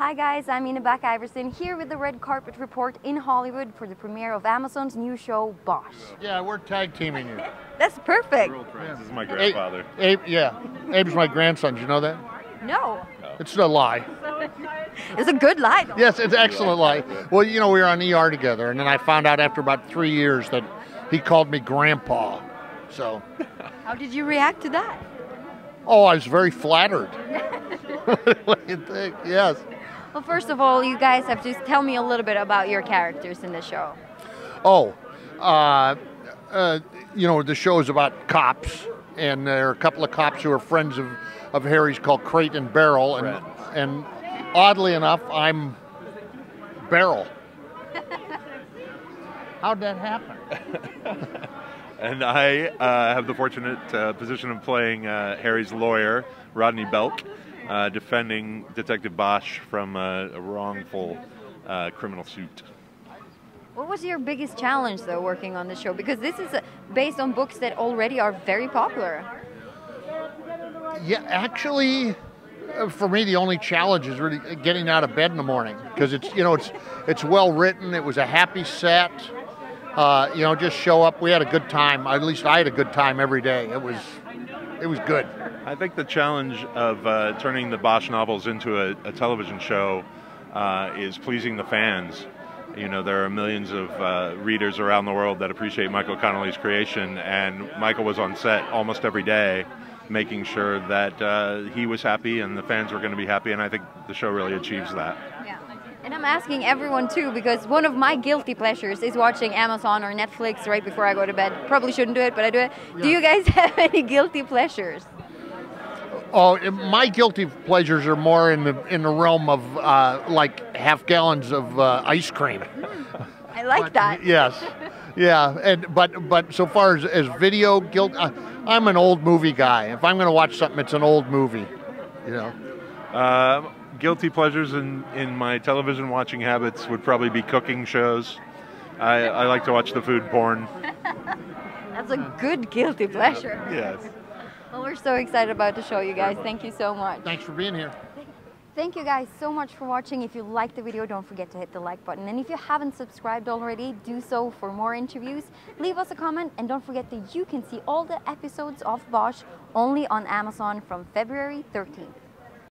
Hi guys, I'm Ine Back Iversen here with the Red Carpet Report in Hollywood for the premiere of Amazon's new show Bosch. Yeah, we're tag teaming you. That's perfect. This is my grandfather. Abe, yeah, Abe's my grandson. Did you know that? No, It's a lie. it's a good lie. though. Yes, it's an excellent lie. Well, you know, we were on ER together, and then I found out after about three years that he called me grandpa. So, How did you react to that? oh, I was very flattered. what do you think? Yes. Well, first of all, you guys have to tell me a little bit about your characters in the show. Oh, uh, uh, you know, the show is about cops, and there are a couple of cops who are friends of, of Harry's called Crate and Barrel, and Friends. and oddly enough, I'm Barrel. How'd that happen? And I uh, have the fortunate uh, position of playing uh, Harry's lawyer, Rodney Belk, uh, defending Detective Bosch from uh, a wrongful uh, criminal suit. What was your biggest challenge though working on the show? Because this is uh, based on books that already are very popular. Yeah, actually, uh, for me, the only challenge is really getting out of bed in the morning because it's you know it's it's well written. It was a happy set. Uh, you know, just show up. We had a good time. At least I had a good time every day. It was it was good. I think the challenge of uh, turning the Bosch novels into a, a television show uh, is pleasing the fans. You know, there are millions of uh, readers around the world that appreciate Michael Connelly's creation, and Michael was on set almost every day, making sure that uh, he was happy and the fans were going to be happy. And I think the show really achieves that. Yeah. And I'm asking everyone too because one of my guilty pleasures is watching Amazon or Netflix right before I go to bed. Probably shouldn't do it, but I do it. Do you guys have any guilty pleasures? Oh, my guilty pleasures are more in the in the realm of uh, like half gallons of uh, ice cream. I like that. Yes, yeah, and but but so far as, as video guilt, uh, I'm an old movie guy. If I'm going to watch something, it's an old movie. You know. Uh, guilty pleasures in, in my television watching habits would probably be cooking shows. I, I like to watch the food porn. That's a good guilty pleasure. Yes. Well, we're so excited about the show, you guys. Thank you so much. Thanks for being here. Thank you guys so much for watching. If you liked the video, don't forget to hit the like button. And if you haven't subscribed already, do so for more interviews. Leave us a comment and don't forget that you can see all the episodes of Bosch only on Amazon from February 13th.